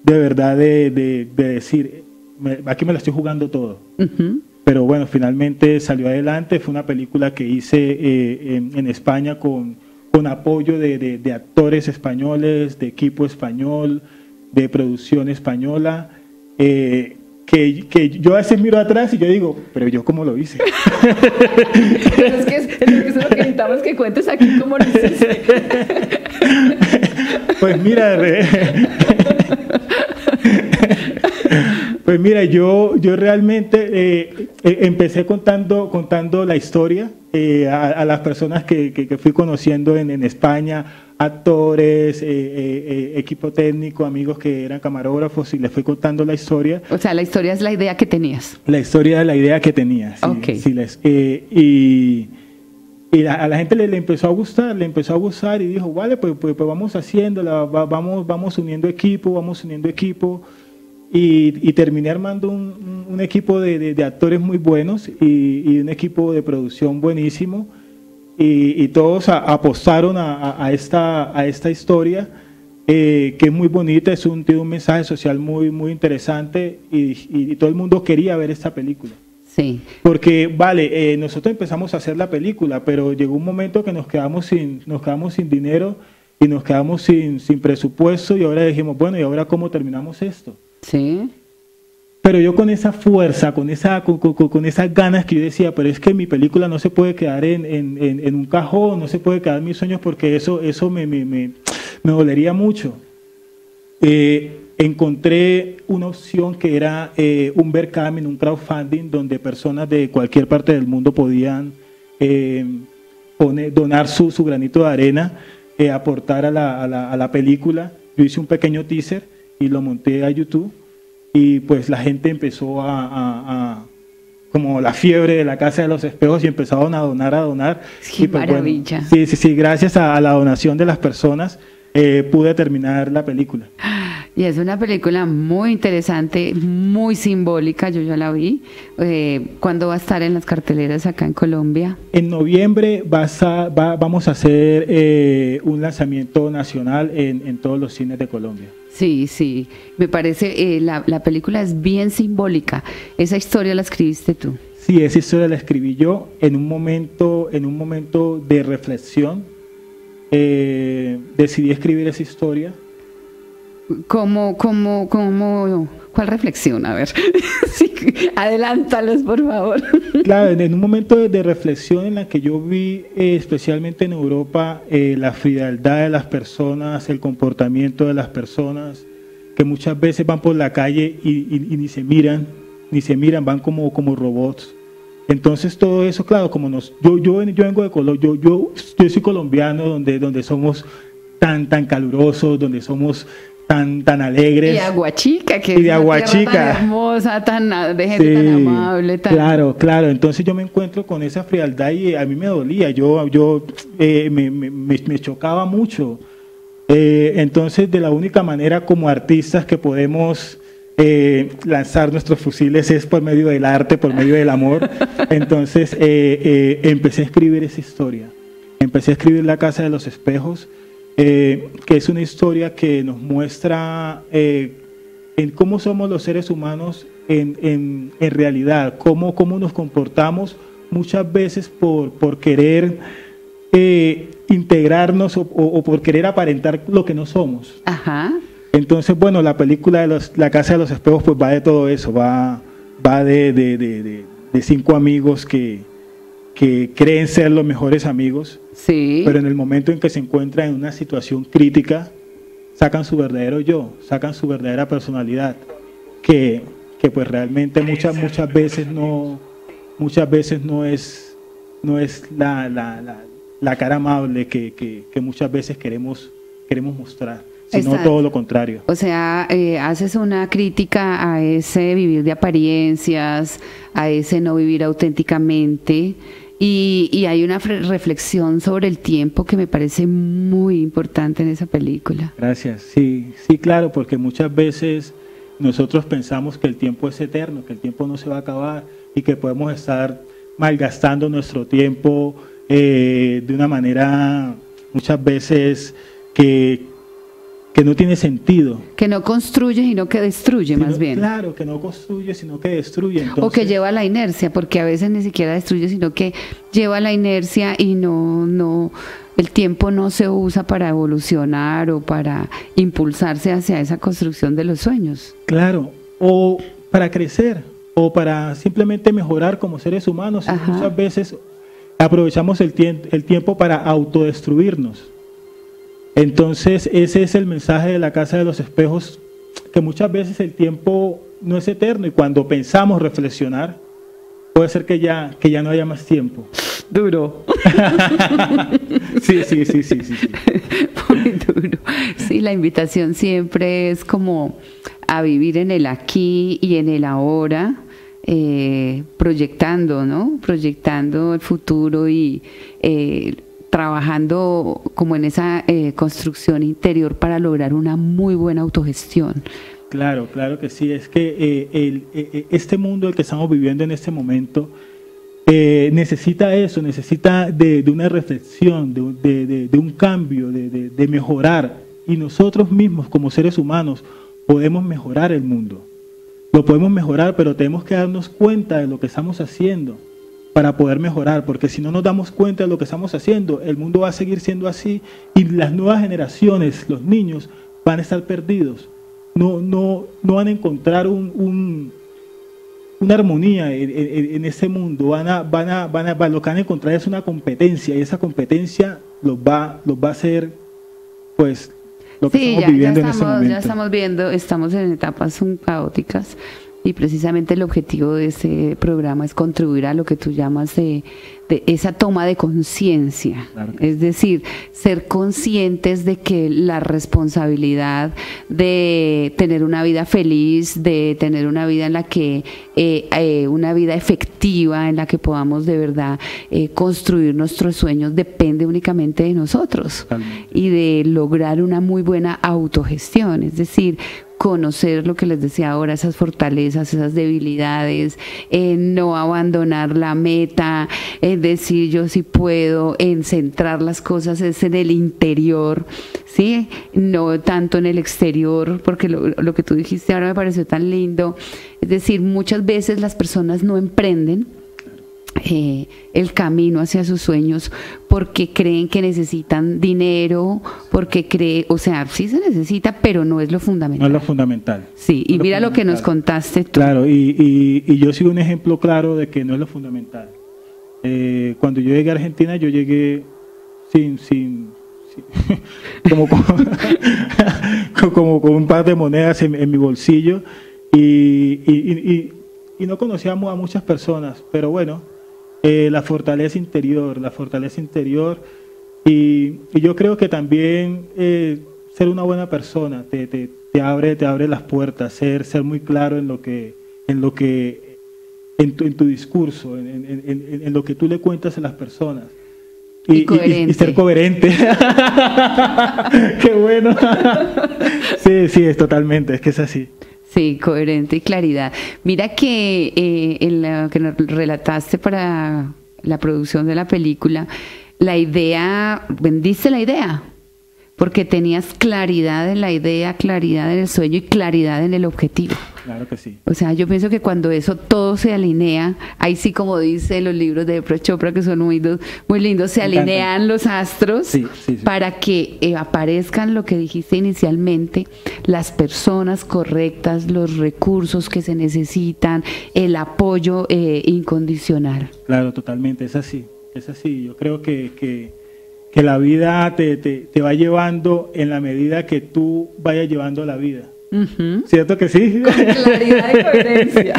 de verdad, de, de, de decir, me, aquí me lo estoy jugando todo. Uh -huh. Pero bueno, finalmente salió adelante, fue una película que hice eh, en, en, España con, con apoyo de, de, de actores españoles, de equipo español, de producción española. Eh, que, que, yo a veces miro atrás y yo digo, pero yo cómo lo hice. pero es que es, es lo que necesitamos que cuentes aquí cómo lo hiciste. pues mira, pues mira, yo, yo realmente eh, empecé contando, contando la historia eh, a, a, las personas que, que, que fui conociendo en, en España, actores, eh, eh, equipo técnico, amigos que eran camarógrafos y les fui contando la historia. O sea, la historia es la idea que tenías. La historia es la idea que tenía. Sí, okay. sí les, eh, y, y a la gente le, le, empezó a gustar, le empezó a gustar y dijo, vale, pues, pues, pues vamos haciéndola, va, vamos, vamos uniendo equipo, vamos uniendo equipo. y, terminé armando un, equipo de, actores muy buenos y, un equipo de producción buenísimo y, todos apostaron a, esta, a esta historia eh, que es muy bonita, es un, tiene un mensaje social muy, muy interesante y, todo el mundo quería ver esta película. Sí. Porque, vale, eh, nosotros empezamos a hacer la película, pero llegó un momento que nos quedamos sin, nos quedamos sin dinero y nos quedamos sin, sin presupuesto y ahora dijimos, bueno, ¿y ahora cómo terminamos esto? Sí. Pero yo con esa fuerza, con, esa, con, esas ganas que yo decía, pero es que mi película no se puede quedar en, en, un cajón, no se puede quedar en mis sueños porque eso, eso me, me, me, me dolería mucho. Eh, encontré una opción que era eh, un Berkamen, un crowdfunding, donde personas de cualquier parte del mundo podían eh, donar su, su, granito de arena, eh, aportar a la, a, la, película. Yo hice un pequeño teaser y lo monté a YouTube y pues la gente empezó a, como la fiebre de la Casa de los Espejos y empezaron a donar, a donar. Qué pues, maravilla. sí, sí, sí, gracias a, la donación de las personas pude terminar la película. Y es una película muy interesante, muy simbólica, yo ya la vi. Eh, ¿Cuándo va a estar en las carteleras acá en Colombia? En noviembre vamos a hacer eh, un lanzamiento nacional en, todos los cines de Colombia. Sí, sí, me parece, eh, la, la película es bien simbólica. Esa historia la escribiste tú. Sí, esa historia la escribí yo en un momento, en un momento de reflexión. decidí escribir esa historia ¿Cómo, cómo, cómo, cuál reflexión? A ver, sí, adelántalos, por favor. Claro, en un momento de reflexión en la que yo vi, eh, especialmente en Europa, eh, la frialdad de las personas, el comportamiento de las personas, que muchas veces van por la calle y, ni se miran, ni se miran, van como, como robots. Entonces todo eso, claro, como nos, yo, yo, yo vengo de Colombia, yo, yo, yo soy colombiano, donde, donde somos tan, tan calurosos, donde somos tan, tan alegres. Y Aguachica, que y de Aguachica. tan hermosa, tan, de gente tan amable. Claro, claro. Entonces yo me encuentro con esa frialdad y a mí me dolía, yo, yo eh, me, me, me, chocaba mucho. Eh, entonces, de la única manera como artistas que podemos eh, lanzar nuestros fusiles es por medio del arte, por medio del amor. Entonces, empecé a escribir esa historia. Empecé a escribir La Casa de los Espejos. Eh, que es una historia que nos muestra eh, en cómo somos los seres humanos en, en, en realidad, cómo, cómo, nos comportamos muchas veces por, por querer eh, integrarnos o, por querer aparentar lo que no somos. Ajá. Entonces, bueno, la película de los, La Casa de los Espejos pues va de todo eso, va, va de, de, de, de cinco amigos que, que creen ser los mejores amigos, sí. pero en el momento en que se encuentran en una situación crítica, sacan su verdadero yo, sacan su verdadera personalidad, que, que pues realmente muchas, muchas veces no, muchas veces no es, no es la, la, la, cara amable que, que, que, muchas veces queremos, queremos mostrar sino todo lo contrario. O sea, eh, haces una crítica a ese vivir de apariencias, a ese no vivir auténticamente, y, hay una reflexión sobre el tiempo que me parece muy importante en esa película. Gracias. Sí, sí, claro, porque muchas veces nosotros pensamos que el tiempo es eterno, que el tiempo no se va a acabar y que podemos estar malgastando nuestro tiempo eh, de una manera muchas veces que, que no tiene sentido. Que no construye, sino que destruye, más bien. Claro, que no construye, sino que destruye. O que lleva la inercia, porque a veces ni siquiera destruye, sino que lleva la inercia y no, no, el tiempo no se usa para evolucionar o para impulsarse hacia esa construcción de los sueños. Claro, o para crecer, o para simplemente mejorar como seres humanos. Muchas veces aprovechamos el, el tiempo para autodestruirnos. Entonces, ese es el mensaje de la Casa de los Espejos, que muchas veces el tiempo no es eterno y cuando pensamos reflexionar, puede ser que ya, que ya no haya más tiempo. Duro. sí, sí, sí, sí, sí, Muy duro. Sí, la invitación siempre es como a vivir en el aquí y en el ahora. Eh, proyectando, ¿no? Proyectando el futuro y eh, trabajando como en esa eh, construcción interior para lograr una muy buena autogestión. Claro, claro que sí. Es que eh, el, eh, eh, este mundo el que estamos viviendo en este momento necesita eso, necesita de, una reflexión, de, de un cambio, de, mejorar. Y nosotros mismos como seres humanos podemos mejorar el mundo. Lo podemos mejorar, pero tenemos que darnos cuenta de lo que estamos haciendo para poder mejorar, porque si no nos damos cuenta de lo que estamos haciendo, el mundo va a seguir siendo así y las nuevas generaciones, los niños, van a estar perdidos no, no, no van a encontrar un, una armonía en, ese mundo, van a, van, a, van, a, lo que van a encontrar es una competencia y esa competencia los va, los va a hacer pues lo que estamos viviendo en este momento. Ya estamos viendo, estamos en etapas caóticas y precisamente el objetivo de ese programa es contribuir a lo que tú llamas de, esa toma de conciencia. Es decir, ser conscientes de que la responsabilidad de tener una vida feliz, de tener una vida en la que, eh, eh, una vida efectiva, en la que podamos de verdad eh, construir nuestros sueños, depende únicamente de nosotros y de lograr una muy buena autogestión. Es decir, conocer lo que les decía ahora, esas fortalezas, esas debilidades, en no abandonar la meta, en decir yo sí puedo, en centrar las cosas es en el interior, ¿sí? No tanto en el exterior, porque lo, lo que tú dijiste ahora me pareció tan lindo. Es decir, muchas veces las personas no emprenden eh, el camino hacia sus sueños porque creen que necesitan dinero, porque cree, o sea, sí se necesita, pero no es lo fundamental. No es lo fundamental. Sí, y mira lo que nos contaste tú. Claro, y, y, yo sigo un ejemplo claro de que no es lo fundamental. Eh, cuando yo llegué a Argentina, yo llegué sin, sin, como, con, como, con un par de monedas en, mi bolsillo y, y no conocíamos a muchas personas, pero bueno, eh, la fortaleza interior, la fortaleza interior. Y, yo creo que también eh, ser una buena persona te, te, te, abre, te abre las puertas, ser, ser muy claro en lo que, en lo que, en tu, en tu discurso, en, en, en, lo que tú le cuentas a las personas. Y, y, ser coherente. Qué bueno. sí, sí, es totalmente, es que es así. Sí, coherente y claridad. Mira que eh, en lo que nos relataste para la producción de la película, la idea, vendiste la idea, porque tenías claridad en la idea, claridad en el sueño y claridad en el objetivo. Claro que sí. O sea, yo pienso que cuando eso todo se alinea, ahí sí como dice los libros de Pro Chopra que son muy, muy lindos, se alinean los astros para que eh, aparezcan lo que dijiste inicialmente, las personas correctas, los recursos que se necesitan, el apoyo eh, incondicional. Claro, totalmente, es así, es así. Yo creo que, que, que la vida te, te, te va llevando en la medida que tú vayas llevando la vida. ¿Cierto que sí? Con claridad y coherencia.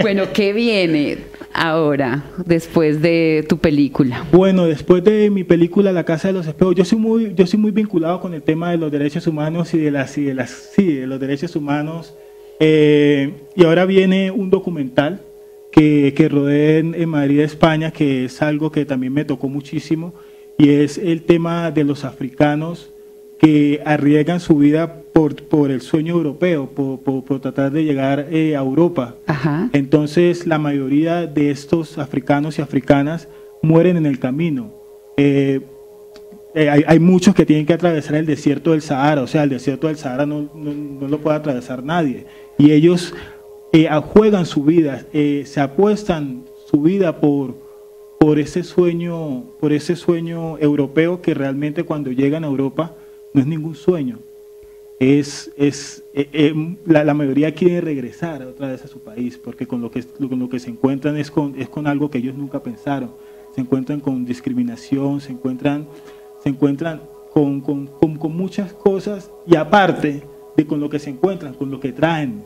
bueno, ¿qué viene ahora, después de tu película? Bueno, después de mi película La Casa de los Espejos, yo soy muy, yo soy muy vinculado con el tema de los derechos humanos y de las, y de las sí, de los derechos humanos. Eh, y ahora viene un documental que, que rodé en, en Madrid, España, que es algo que también me tocó muchísimo, y es el tema de los africanos que arriesgan su vida por, por el sueño europeo, por, por, tratar de llegar eh, a Europa. Entonces, la mayoría de estos africanos y africanas mueren en el camino. Eh, eh, hay, hay, muchos que tienen que atravesar el desierto del Sahara, o sea, el desierto del Sahara no, no, lo puede atravesar nadie. Y ellos juegan su vida, se apuestan su vida por, por ese sueño, por ese sueño europeo que realmente cuando llegan a Europa no es ningún sueño. Es, es eh, eh, la, mayoría quiere regresar otra vez a su país porque con lo que, con lo que se encuentran es con, es con algo que ellos nunca pensaron. Se encuentran con discriminación, se encuentran, se encuentran con, con, con, muchas cosas y aparte de con lo que se encuentran, con lo que traen,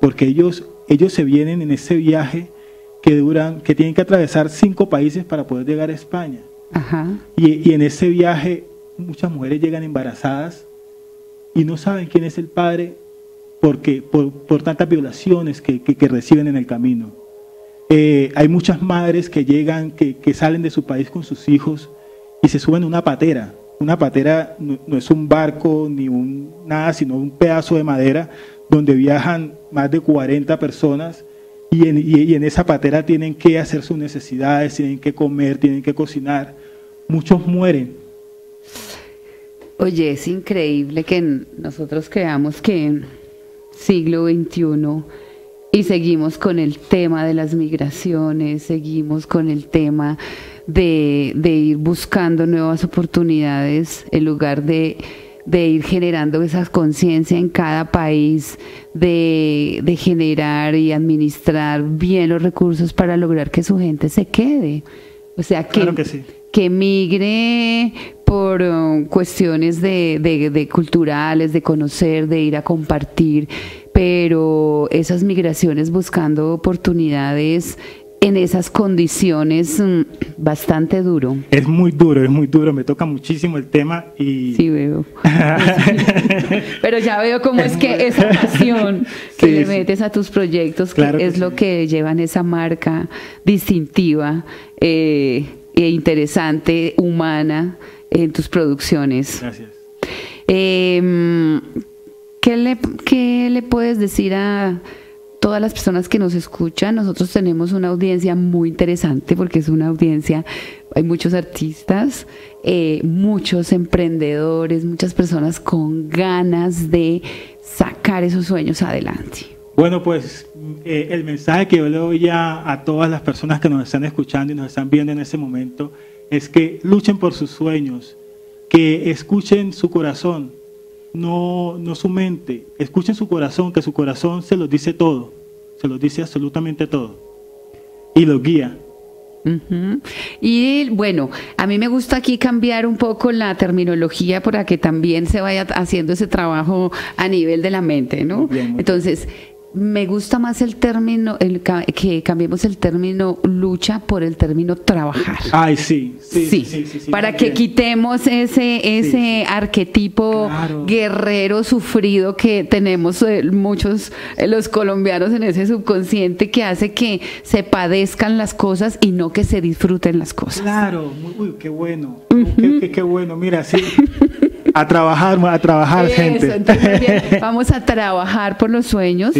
porque ellos, ellos se vienen en ese viaje que duran, que tienen que atravesar cinco países para poder llegar a España. Y, y, en ese viaje muchas mujeres llegan embarazadas y no saben quién es el padre porque, por, tantas violaciones que, reciben en el camino. Eh, hay muchas madres que llegan, que, salen de su país con sus hijos y se suben a una patera. Una patera no, es un barco ni un nada, sino un pedazo de madera donde viajan más de 40 personas y en, y en esa patera tienen que hacer sus necesidades, tienen que comer, tienen que cocinar. Muchos mueren. Oye, es increíble que nosotros creamos que siglo XXI y seguimos con el tema de las migraciones, seguimos con el tema de, ir buscando nuevas oportunidades en lugar de, ir generando esa conciencia en cada país, de, generar y administrar bien los recursos para lograr que su gente se quede. O sea, que, que, migre por um, cuestiones de culturales, de conocer, de ir a compartir pero esas migraciones buscando oportunidades en esas condiciones mm, bastante duro. Es muy duro, es muy duro, me toca muchísimo el tema y... Sí, veo. Pero ya veo cómo es, que esa pasión que le metes a tus proyectos que es lo que llevan esa marca distintiva eh, e interesante, humana en tus producciones. Gracias. Eh, ¿Qué le, ¿Qué le puedes decir a todas las personas que nos escuchan? Nosotros tenemos una audiencia muy interesante porque es una audiencia, hay muchos artistas, eh, muchos emprendedores, muchas personas con ganas de sacar esos sueños adelante. Bueno, pues eh, el mensaje que yo le doy a, a todas las personas que nos están escuchando y nos están viendo en ese momento es que luchen por sus sueños, que escuchen su corazón, no, no su mente, escuchen su corazón, que su corazón se los dice todo, se los dice absolutamente todo y los guía. Y bueno, a mí me gusta aquí cambiar un poco la terminología para que también se vaya haciendo ese trabajo a nivel de la mente, ¿no? Entonces, me gusta más el término, el, que cambiemos el término lucha por el término trabajar. Ay, sí, sí, sí, sí, para que quitemos ese, ese arquetipo guerrero sufrido que tenemos eh, muchos eh, los colombianos en ese subconsciente que hace que se padezcan las cosas y no que se disfruten las cosas. Claro, muy, qué bueno, qué, qué bueno, mira, sí. A trabajar, a trabajar, gente. vamos a trabajar por los sueños,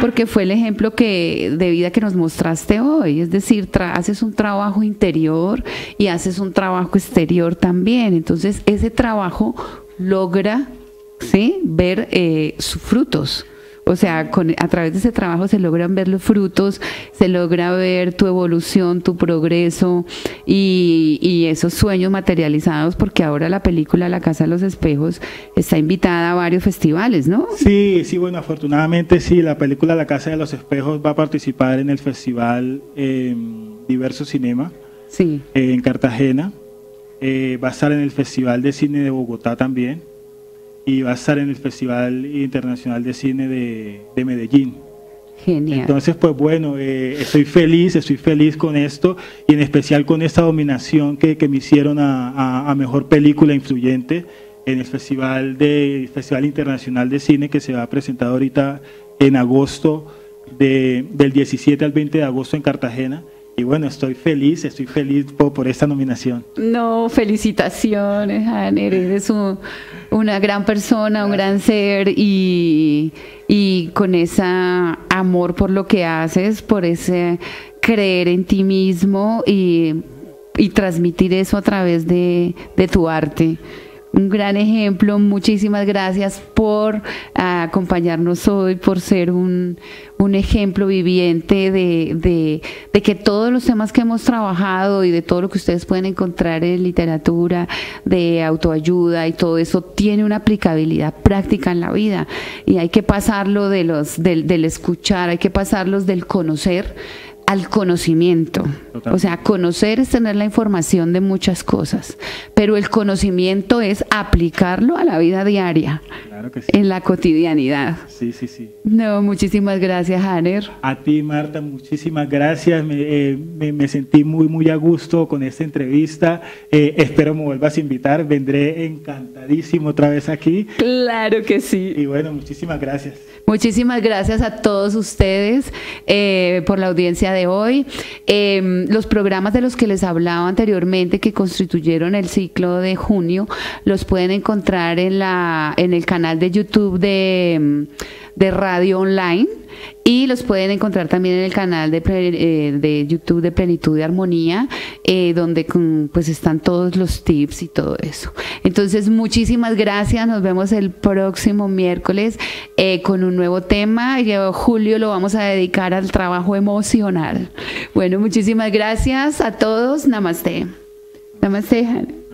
porque fue el ejemplo que de vida que nos mostraste hoy. Es decir, haces un trabajo interior y haces un trabajo exterior también. Entonces, ese trabajo logra ¿sí? ver eh, sus frutos. O sea, con, a través de ese trabajo se logran ver los frutos, se logra ver tu evolución, tu progreso y, y esos sueños materializados, porque ahora la película La Casa de los Espejos está invitada a varios festivales, ¿no? Sí, sí, bueno, afortunadamente sí, la película La Casa de los Espejos va a participar en el festival eh, Diverso Cinema sí. Eh, en Cartagena, eh, va a estar en el Festival de Cine de Bogotá también y va a estar en el Festival Internacional de Cine de, Medellín. Genial. Entonces, pues bueno, eh, estoy feliz, estoy feliz con esto y en especial con esta dominación que, me hicieron a, Mejor Película Influyente en el Festival, de, Festival Internacional de Cine que se va a presentar ahorita en agosto, de, del 17 al 20 de agosto en Cartagena. Y bueno, estoy feliz, estoy feliz por, esta nominación. No, felicitaciones, Aner, eres una gran persona, un gran ser y, con ese amor por lo que haces, por ese creer en ti mismo y, transmitir eso a través de, de tu arte un gran ejemplo. Muchísimas gracias por ah, acompañarnos hoy, por ser un, ejemplo viviente de, de, que todos los temas que hemos trabajado y de todo lo que ustedes pueden encontrar en literatura, de autoayuda y todo eso, tiene una aplicabilidad práctica en la vida. Y hay que pasarlo de los, del, del escuchar, hay que pasarlos del conocer al conocimiento. O sea, conocer es tener la información de muchas cosas, pero el conocimiento es aplicarlo a la vida diaria, en la cotidianidad. Sí, sí, sí. No, muchísimas gracias, Hanner. A ti, Marta, muchísimas gracias. Me, eh, sentí muy, muy a gusto con esta entrevista. Eh, espero me vuelvas a invitar. Vendré encantadísimo otra vez aquí. Claro que sí. Y bueno, muchísimas gracias. Muchísimas gracias a todos ustedes eh, por la audiencia de hoy. Em, los programas de los que les hablaba anteriormente que constituyeron el ciclo de junio los pueden encontrar en, la, en el canal de YouTube de, de Radio Online y los pueden encontrar también en el canal de, eh, de YouTube de Plenitud y Armonía, eh, donde pues están todos los tips y todo eso. Entonces, muchísimas gracias. Nos vemos el próximo miércoles eh, con un nuevo tema. Yo, julio lo vamos a dedicar al trabajo emocional. Bueno, muchísimas gracias a todos. Namaste. Namaste.